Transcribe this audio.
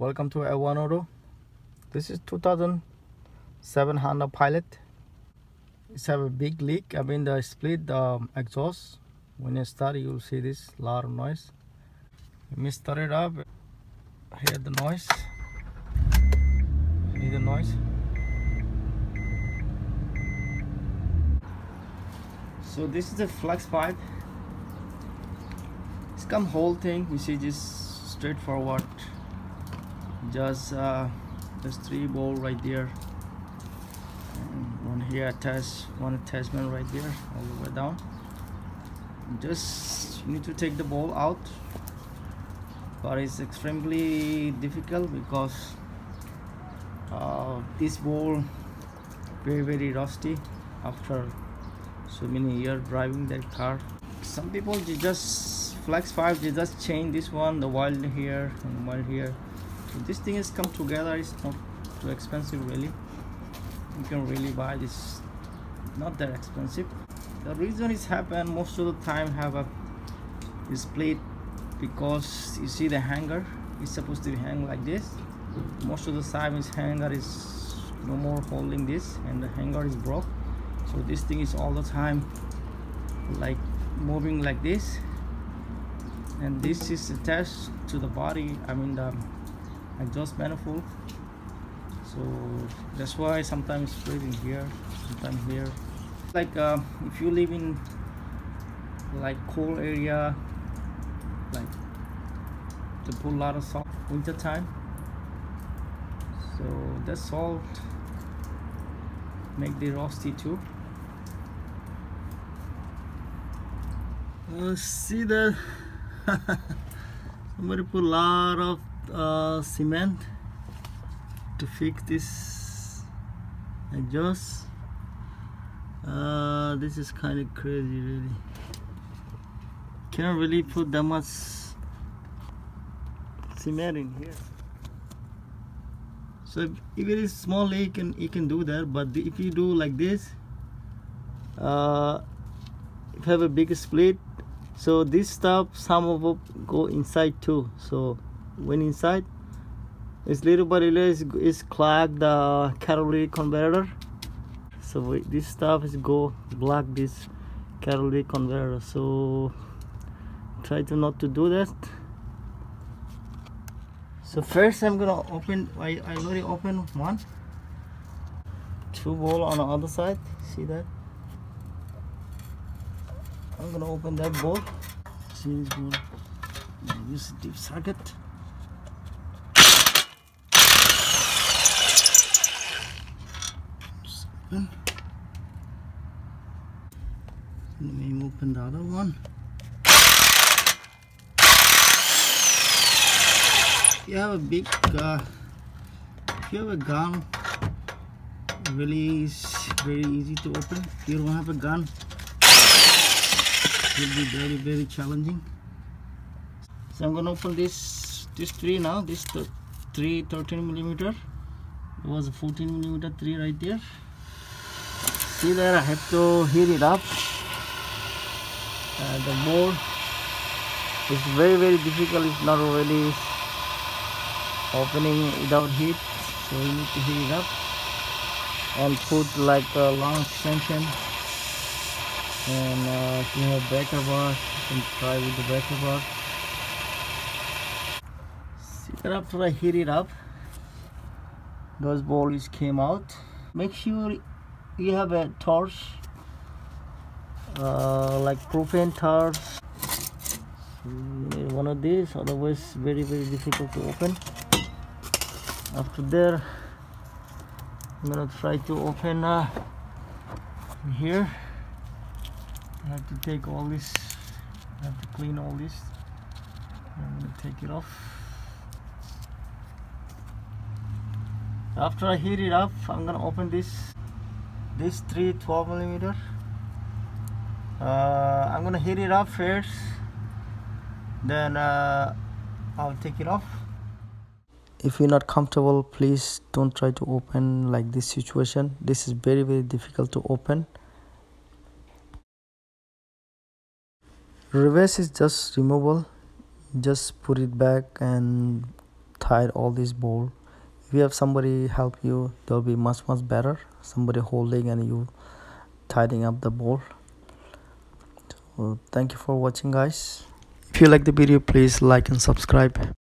welcome to A1 Auto. This is 2007 Honda Pilot. It's have a big leak. I mean the split um, exhaust. When you start you'll see this lot of noise. Let me start it up. Hear the noise. Hear the noise. So this is the flex pipe. It's come whole thing. You see just straightforward just uh, three bolt right there. And one here attached one attachment right there all the way down. Just you need to take the ball out. But it's extremely difficult because uh, this ball very very rusty after so many years driving that car. Some people they just flex pipe they just change this one the wild here and wild here so this thing has come together it's not too expensive really. You can really buy this. Not that expensive. The reason it's happened most of the time have a split because you see the hanger is supposed to be hang like this. Most of the time this hanger is no more holding this and the hanger is broke. So this thing is all the time like moving like this. And this is attached to the body I mean the exhaust manifold. So that's why sometimes breathing here sometimes here. Like uh, if you live in like cold area like to put a lot of salt winter time. So that salt make the rusty too. Uh, see that somebody put a lot of uh, cement to fix this exhaust uh, this is kind of crazy really. Can't really put that much cement in here. So if, if it is small leak and you can do that but if you do like this uh, if you have a big split so this stuff some of go inside too so when inside. It's little by little is, is clog the uh, catalytic converter so we, this stuff is go block this catalytic converter so try to not to do that. So first I'm gonna open I, I already opened one. Two bowl on the other side see that? I'm gonna open that bowl. See this bowl? Use deep socket open. Let me open the other one. You have a big, uh, if you have a gun, really is very easy to open. If you don't have a gun, it will be very very challenging. So I'm gonna open this this tree now. This three 13 millimeter. It was a 14 millimeter tree right there see there I have to heat it up. Uh, the board is very very difficult. It's not really opening without heat so you need to heat it up. And put like a long extension. And uh, if you have breaker bar you can try with the breaker bar see that after I heat it up. Those bolts came out. Make sure you have a torch uh, like propane torch. One of these otherwise very very difficult to open. After there I'm gonna try to open uh, here. I have to take all this I have to clean all this. I'm gonna take it off. After I heat it up I'm gonna open this this 3 12 millimeter. Uh, I'm gonna heat it up first then uh, I'll take it off. If you're not comfortable please don't try to open like this situation. This is very very difficult to open. Reverse is just removable. Just put it back and tie all this bolt if you have somebody help you they'll be much much better. Somebody holding and you tidying up the bolt so thank you for watching guys. If you like the video please like and subscribe